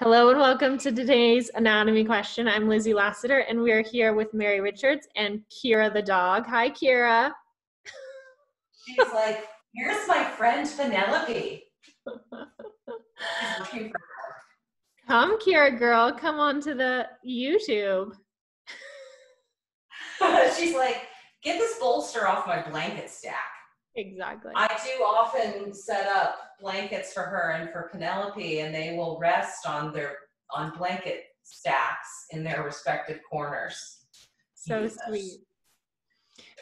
Hello and welcome to today's anatomy question. I'm Lizzie Lasater and we're here with Mary Richards and Kira the dog. Hi, Kira. She's like, here's my friend Penelope. She's looking for Come, Kira girl, come on to the YouTube. She's like, get this bolster off my blanket stack. Exactly. I do often set up blankets for her and for Penelope, and they will rest on their on blanket stacks in their respective corners. So Yes. sweet.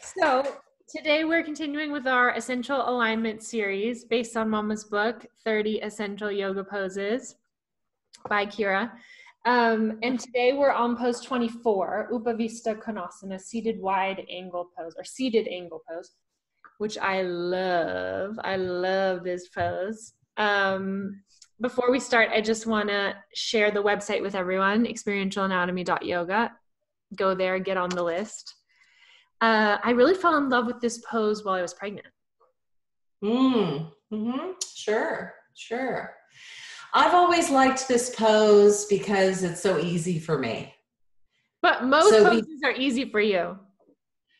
So today we're continuing with our essential alignment series based on Mama's book, 30 Essential Yoga Poses by Kira. Um, and today we're on pose 24, Upavistha Konasana, seated wide angle pose or seated angle pose, which I love. I love this pose. Um, before we start, I just want to share the website with everyone, experientialanatomy.yoga go there, get on the list. Uh, I really fell in love with this pose while I was pregnant. Mm, hmm Sure, sure. I've always liked this pose because it's so easy for me. But most So poses are easy for you.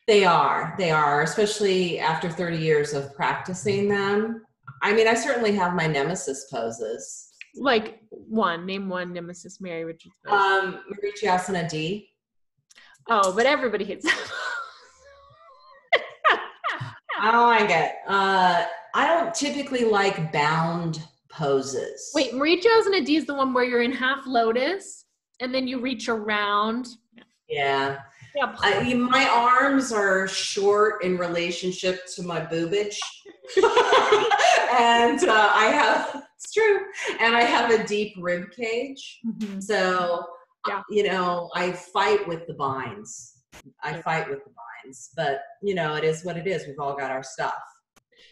They are, they are, especially after 30 years of practicing them. I mean, I certainly have my nemesis poses. Like one, name one Nemesis Mary Richards pose. Um, Marichyasana D. oh, but everybody hates that. I don't like it. Uh, I don't typically like bound poses. Wait, Marichyasana D is the one where you're in half lotus and then you reach around. Yeah. Yeah. I, my arms are short in relationship to my boobage. and uh, I have, it's true. And I have a deep rib cage. Mhm. So, Yeah. you know, I fight with the binds. I fight with the binds. But, you know, it is what it is. We've all got our stuff.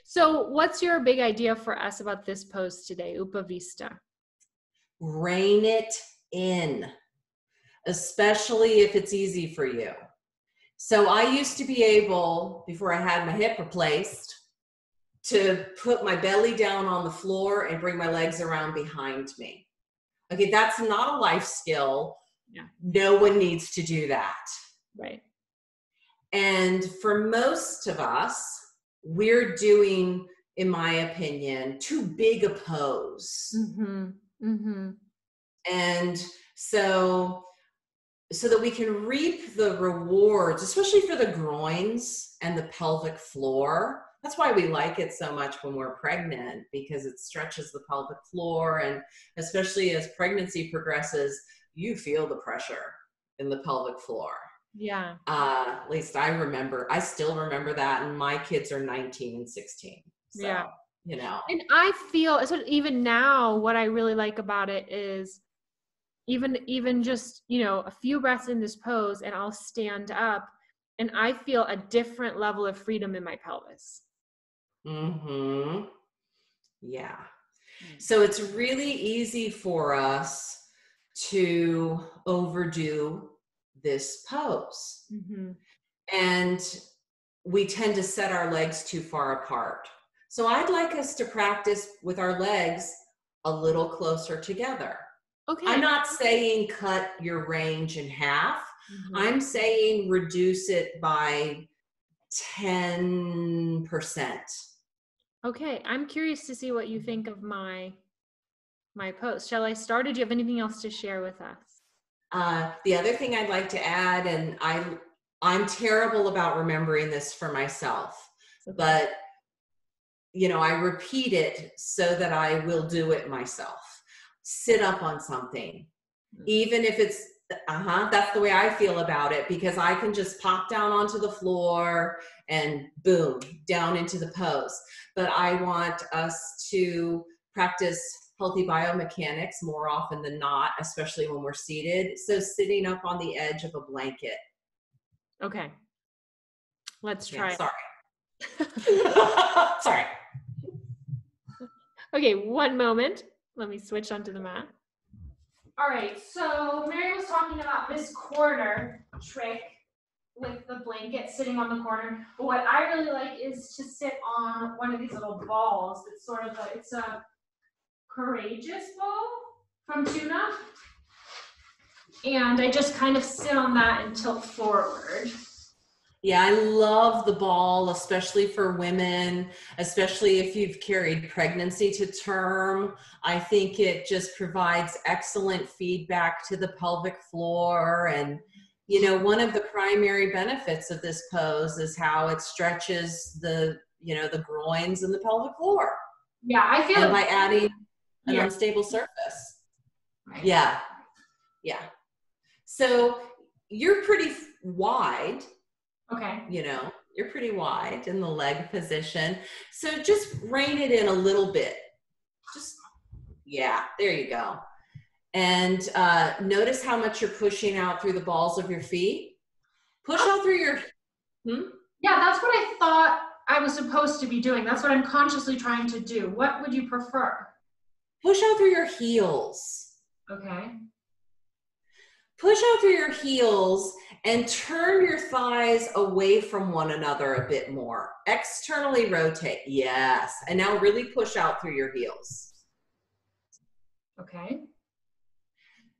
So, what's your big idea for us about this pose today, Upavistha? rein it in, especially if it's easy for you. So I used to be able, before I had my hip replaced, to put my belly down on the floor and bring my legs around behind me. Okay, that's not a life skill. Yeah. No one needs to do that. Right. And for most of us, we're doing, in my opinion, too big a pose. Mm-hmm. Mm-hmm. and so so that we can reap the rewards especially for the groins and the pelvic floor that's why we like it so much when we're pregnant because it stretches the pelvic floor and especially as pregnancy progresses you feel the pressure in the pelvic floor Yeah. uh, at least i remember i still remember that and my kids are 19 and 16 so Yeah. you know And I feel so even now, what I really like about it is even even just you know a few breaths in this pose, and I'll stand up, and I feel a different level of freedom in my pelvis. Mm-hmm. Yeah. Mm. So it's really easy for us to overdo this pose. Mm-hmm. And we tend to set our legs too far apart. So I'd like us to practice with our legs a little closer together. Okay. I'm not saying cut your range in half. Mhm. I'm saying reduce it by 10%. okay. I'm curious to see what you think of my my post. Shall I start? Or do you have anything else to share with us? Uh, the other thing I'd like to add, and I, I'm terrible about remembering this for myself, but you know, I repeat it so that I will do it myself. Sit up on something, Mm. even if it's uh huh. That's the way I feel about it because I can just pop down onto the floor and boom down into the pose. But I want us to practice healthy biomechanics more often than not, especially when we're seated. So sitting up on the edge of a blanket. Okay. Let's try. it. sorry. sorry. Okay, one moment. Let me switch onto the mat. All right, so Mary was talking about this corner trick with the blanket sitting on the corner. But what I really like is to sit on one of these little balls. It's sort of a, it's a Coregeous ball. from tuna. And I just kind of sit on that and tilt forward. Yeah, I love the ball, especially for women, especially if you've carried pregnancy to term. I think it just provides excellent feedback to the pelvic floor. And, you know, one of the primary benefits of this pose is how it stretches the, you know, the groins and the pelvic floor. Yeah, I feel and by adding an Yeah. unstable surface. Right. Yeah. Yeah. So you're pretty wide Okay. you know, you're pretty wide in the leg position. So just rein it in a little bit. Just, yeah, there you go. And uh, notice how much you're pushing out through the balls of your feet. Push out through your, hmm? Yeah, that's what I thought I was supposed to be doing. That's what I'm consciously trying to do. What would you prefer? push out through your heels. Okay. Push out through your heels and turn your thighs away from one another a bit more. Externally rotate. Yes. And now really push out through your heels. Okay.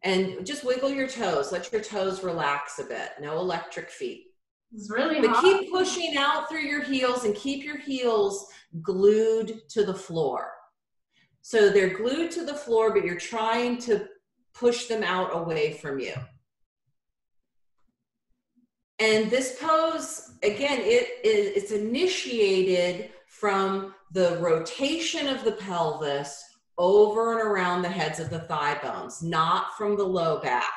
and just wiggle your toes. Let your toes relax a bit. No electric feet. It's really But hot. keep pushing out through your heels and keep your heels glued to the floor. So they're glued to the floor, but you're trying to push them out away from you. And this pose, again, it is it's initiated from the rotation of the pelvis over and around the heads of the thigh bones, not from the low back.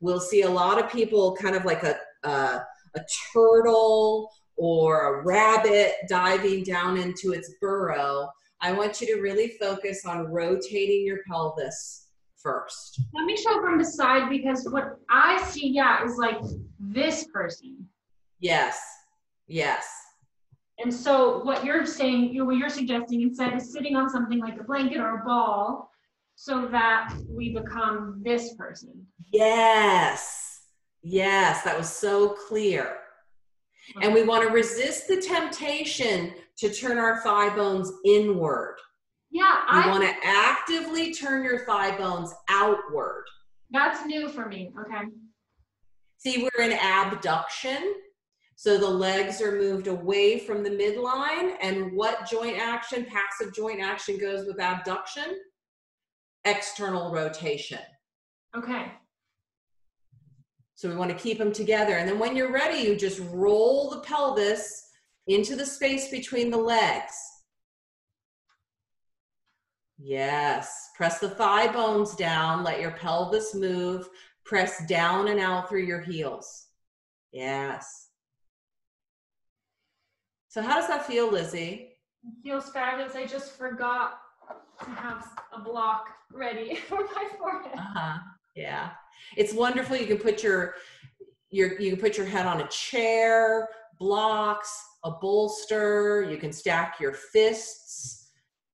We'll see a lot of people kind of like a, a, a turtle or a rabbit diving down into its burrow. I want you to really focus on rotating your pelvis first. Let me show from the side because what I see, yeah, is like this person. Yes, yes. And so what you're saying, you know, what you're suggesting instead is sitting on something like a blanket or a ball so that we become this person. Yes. Yes, that was so clear. And we want to resist the temptation to turn our thigh bones inward. Yeah, You I want to actively turn your thigh bones outward. that's new for me. Okay. See, we're in abduction. So the legs are moved away from the midline. And what joint action, passive joint action goes with abduction? External rotation. Okay. So we want to keep them together. And then when you're ready, you just roll the pelvis into the space between the legs. Yes. Press the thigh bones down. Let your pelvis move. Press down and out through your heels. Yes. So how does that feel, Lizzie? It feels fabulous. I just forgot to have a block ready for my forehead. Uh-huh. Yeah. It's wonderful. You can put your your you can put your head on a chair, blocks, a bolster, you can stack your fists.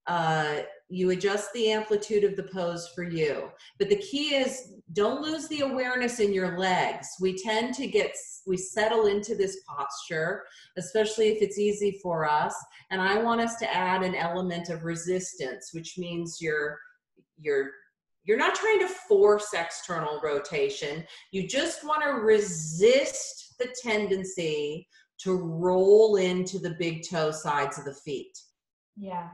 Uh, you adjust the amplitude of the pose for you. But the key is don't lose the awareness in your legs. We tend to get we settle into this posture, especially if it's easy for us. And I want us to add an element of resistance, which means you're you're you're not trying to force external rotation. You just want to resist the tendency to roll into the big toe sides of the feet. Yeah.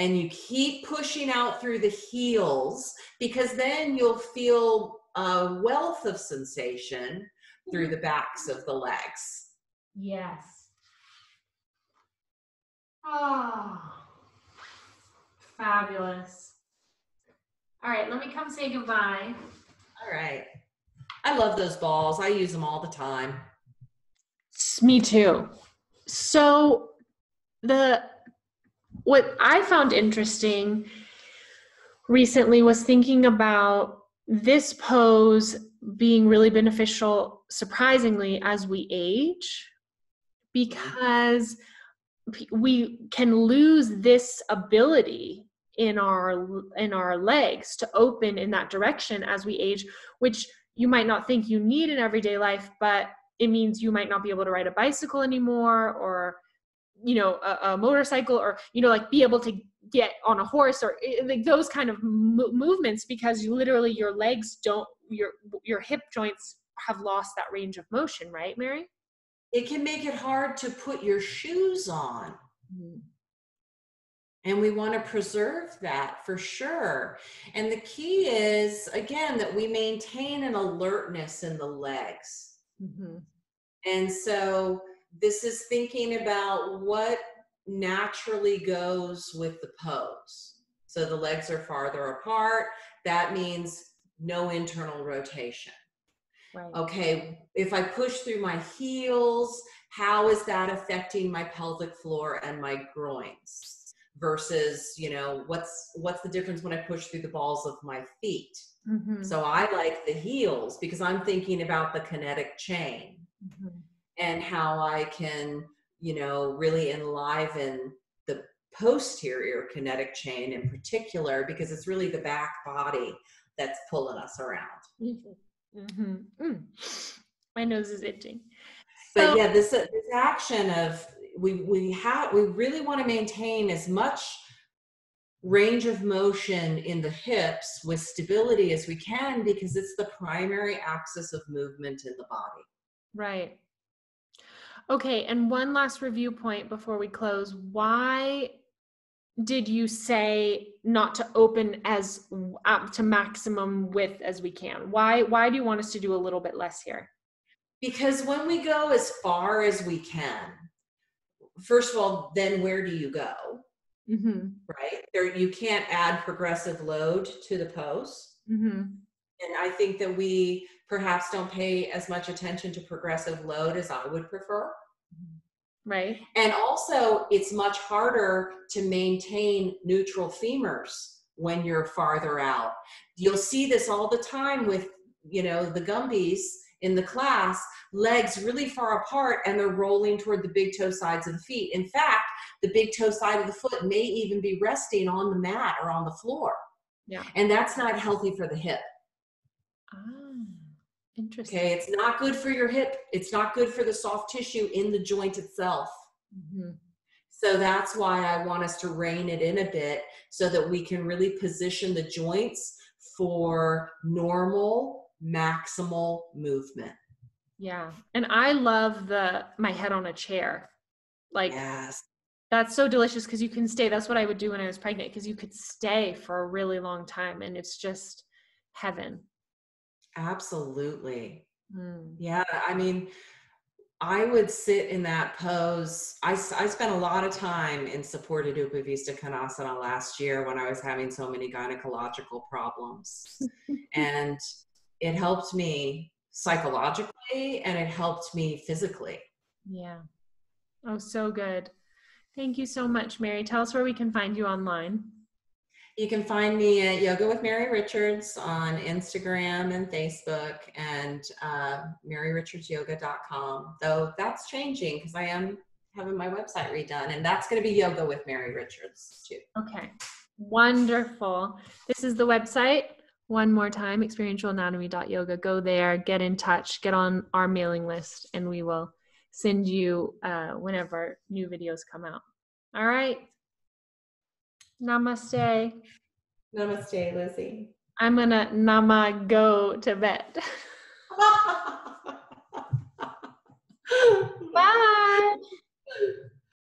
And you keep pushing out through the heels because then you'll feel a wealth of sensation through the backs of the legs. Yes. Oh, fabulous. All right, let me come say goodbye. All right. I love those balls. I use them all the time. Me too. So the what I found interesting recently was thinking about this pose being really beneficial surprisingly as we age because we can lose this ability in our in our legs to open in that direction as we age which you might not think you need in everyday life but it means you might not be able to ride a bicycle anymore or you know a, a, motorcycle or you know like be able to get on a horse or eh, like those kind of mo- movements because you literally your legs don't your your hip joints have lost that range of motion right mary it can make it hard to put your shoes on mm-hmm. and we want to preserve that for sure and the key is again that we maintain an alertness in the legs mm-hmm. and so this is thinking about what naturally goes with the pose. So the legs are farther apart. That means no internal rotation. Right. Okay, if I push through my heels, how is that affecting my pelvic floor and my groins? Versus, you know, what's what's the difference when I push through the balls of my feet? Mm-hmm. So I like the heels because I'm thinking about the kinetic chain. Mm-hmm and how I can, you know, really enliven the posterior kinetic chain in particular, because it's really the back body that's pulling us around. Mm-hmm. Mm-hmm. Mm. My nose is itching. But so, yeah, this, uh, this action of we we have we really want to maintain as much range of motion in the hips with stability as we can because it's the primary axis of movement in the body. Right. Okay, and one last review point before we close. Why did you say not to open as up to maximum width as we can? Why why do you want us to do a little bit less here? Because when we go as far as we can, first of all, then where do you go? Mm-hmm. Right there, you can't add progressive load to the pose. Mm-hmm. And I think that we perhaps don't pay as much attention to progressive load as I would prefer. Right. And also, it's much harder to maintain neutral femurs when you're farther out. You'll see this all the time with, you know, the Gumbies in the class, legs really far apart and they're rolling toward the big toe sides of the feet. In fact, the big toe side of the foot may even be resting on the mat or on the floor. Yeah. And that's not healthy for the hip. Interesting. Okay, it's not good for your hip. It's not good for the soft tissue in the joint itself. Mm-hmm. So that's why I want us to rein it in a bit so that we can really position the joints for normal, maximal movement. Yeah. And I love the my head on a chair. Like yes. That's so delicious because you can stay. That's what I would do when I was pregnant because you could stay for a really long time and it's just heaven. Absolutely. Mm. Yeah. I mean, I would sit in that pose. I, I spent a lot of time in supported Upavistha Konasana last year when I was having so many gynecological problems. and it helped me psychologically and it helped me physically. Yeah. Oh, so good. Thank you so much, Mary. Tell us where we can find you online. You can find me at Yoga with Mary Richards on Instagram and Facebook and uh, maryrichardsyoga.com. Though that's changing because I am having my website redone and that's going to be Yoga with Mary Richards too. Okay. Wonderful. This is the website. One more time, experientialanatomy.yoga. Go there, get in touch, get on our mailing list, and we will send you uh, whenever new videos come out. All right. Namaste. Namaste, Lizzie. I'm gonna nama go to bed. Bye.